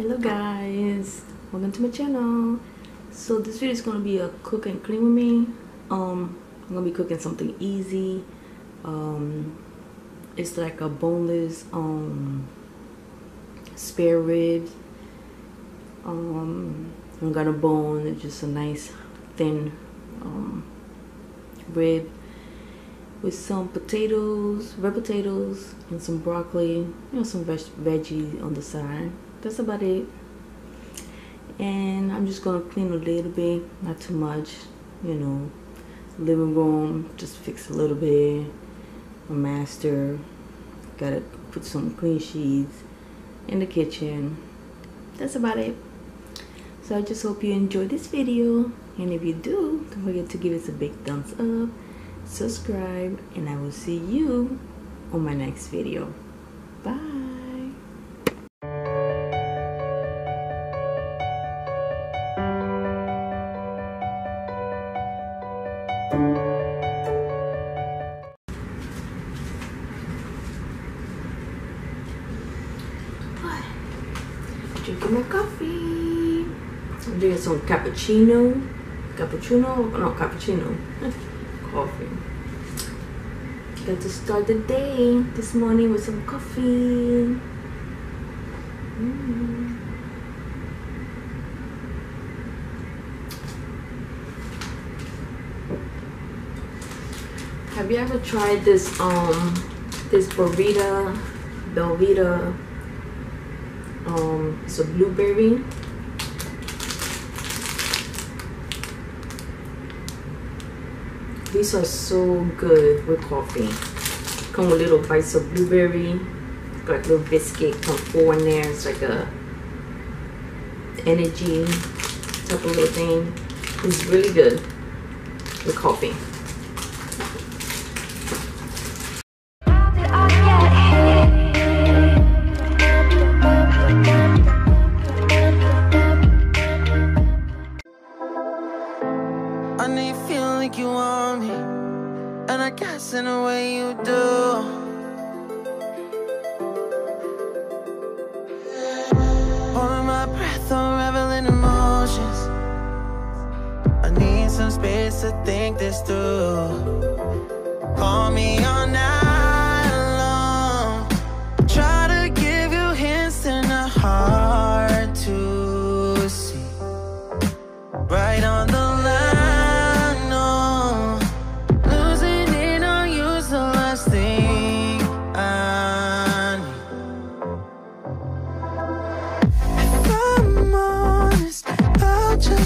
hello guys. Welcome to my channel. So this video is going to be a cook and clean with me. Um i'm gonna be cooking something easy. Um it's like a boneless um spare ribs um i don't got a bone it's just a nice thin um rib with some potatoes, red potatoes, and some broccoli, you know, some veg veggies on the side. That's about it. And I'm just gonna clean a little bit, not too much, you know. Living room, just fix a little bit. A master, gotta put some clean sheets in the kitchen. That's about it. So I just hope you enjoy this video. And if you do, don't forget to give us a big thumbs up subscribe, and I will see you on my next video. Bye. Cappuccino. Cappuccino? No, cappuccino. coffee. Got to start the day this morning with some coffee. Mm. Have you ever tried this um this Belvita Belvita um it's a blueberry These are so good with coffee. Come with little bites of blueberry. Got little biscuit, come four in there. It's like a energy type of little thing. It's really good with coffee.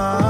And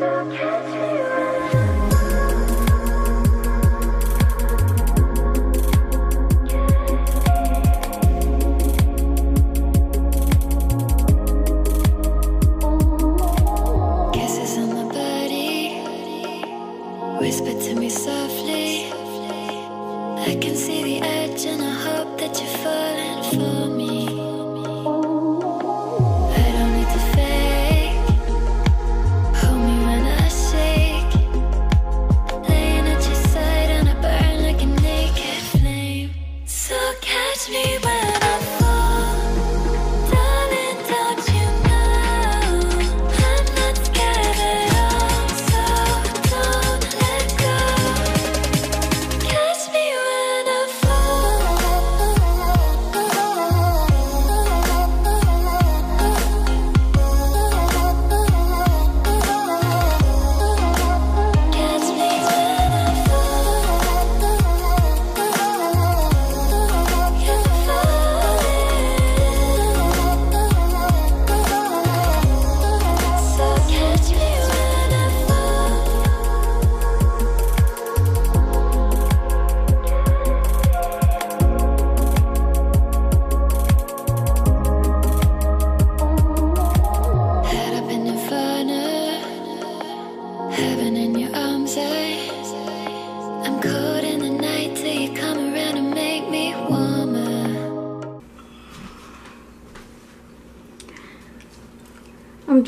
so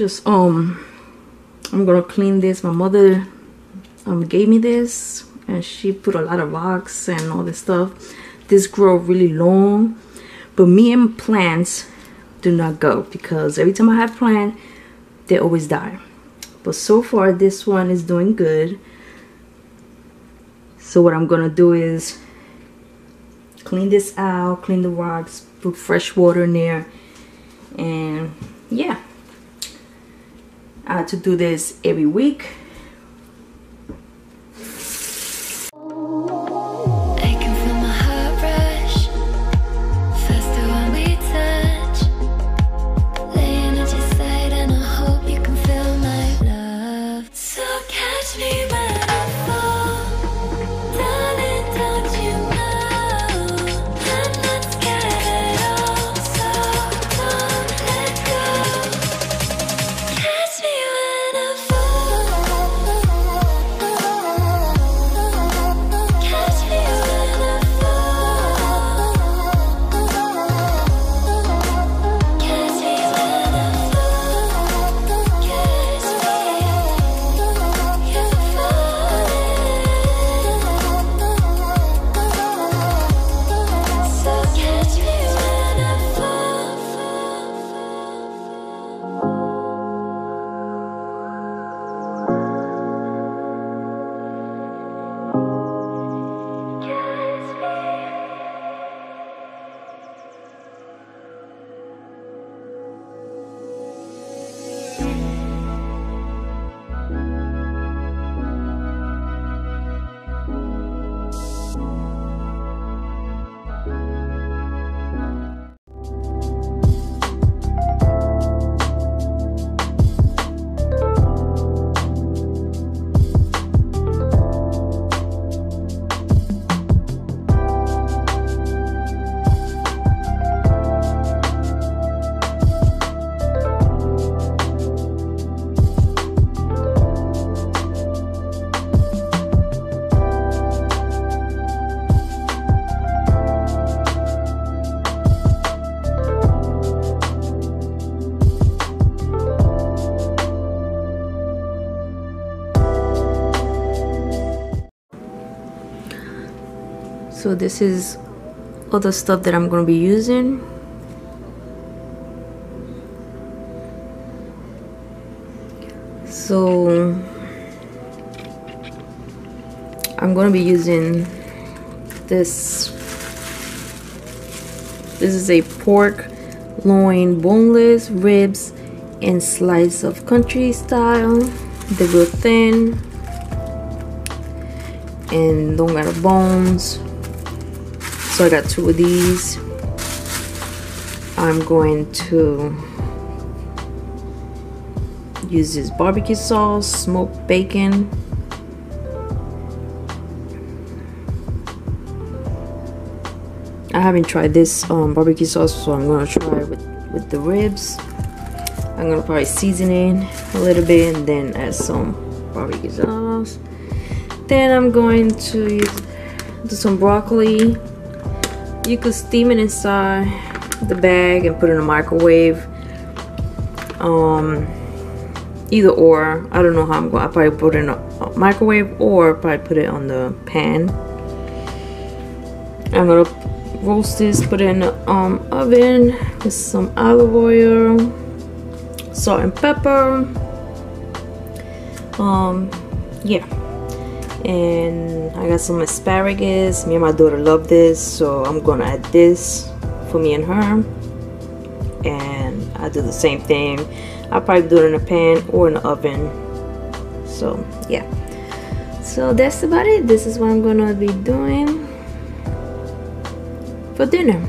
just um I'm gonna clean this. My mother um gave me this and she put a lot of rocks and all this stuff. This grow really long, but me and plants do not go because every time I have plant, they always die. But so far this one is doing good. So what I'm gonna do is clean this out, clean the rocks, put fresh water in there, and yeah. Have to do this every week. This is all the stuff that I'm gonna be using. So I'm gonna be using this. This is a pork loin, boneless ribs, and slice of country style. They're real thin and don't got bones. So I got two of these. I'm going to use this barbecue sauce, smoked bacon. I haven't tried this um, barbecue sauce, so I'm gonna try it with, with the ribs. I'm gonna probably season it a little bit and then add some barbecue sauce. Then I'm going to use do some broccoli. You could steam it inside the bag and put it in a microwave. Um, either or. I don't know how I'm going. I probably put it in a microwave or probably put it on the pan. I'm gonna roast this, put it in the um, oven with some olive oil, salt and pepper. Um, yeah. And I got some asparagus. Me and my daughter love this, so I'm gonna add this for me and her. And I do the same thing. I'll probably do it in a pan or in the oven. So yeah. So that's about it. This is what I'm gonna be doing for dinner.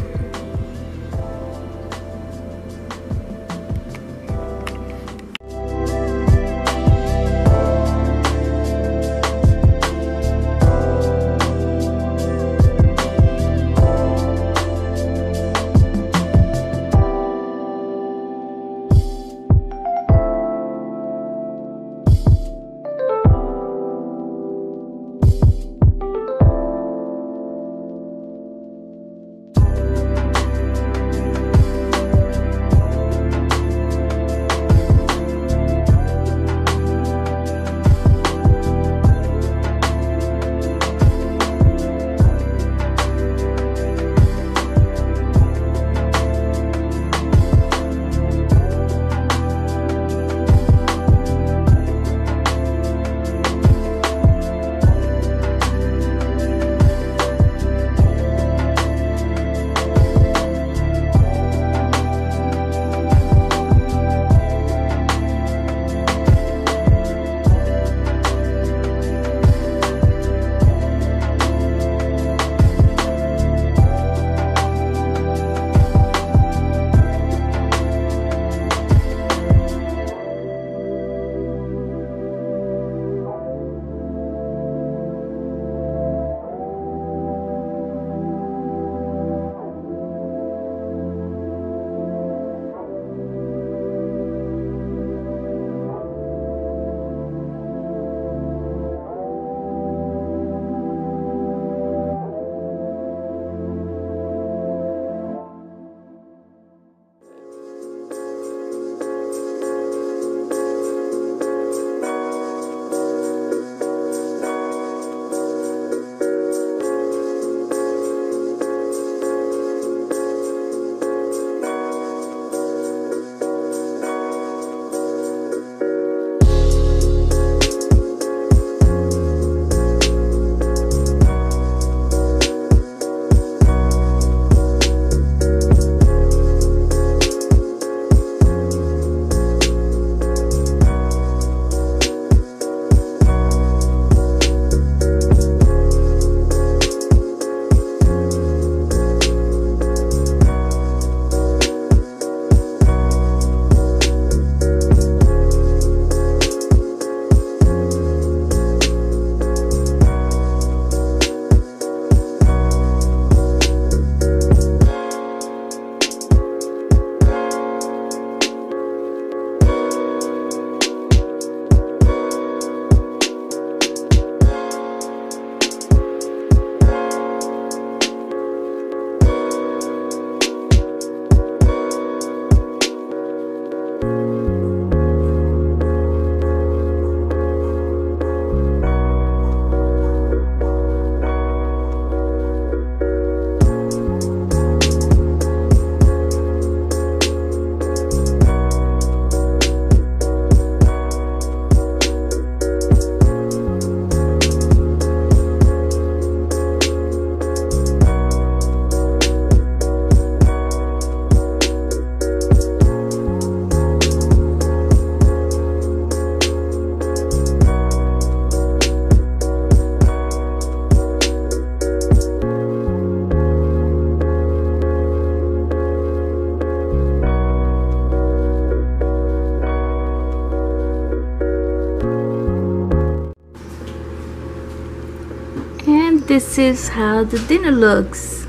This is how the dinner looks.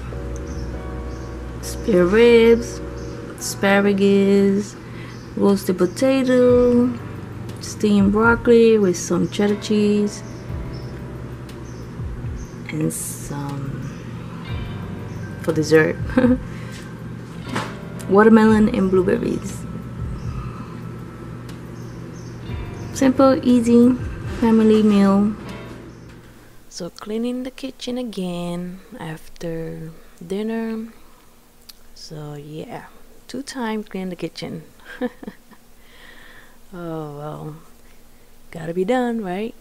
Spare ribs asparagus roasted potato steamed broccoli with some cheddar cheese and some for dessert. Watermelon and blueberries. Simple easy family meal so cleaning the kitchen again after dinner. So yeah two times clean the kitchen. Oh well gotta be done right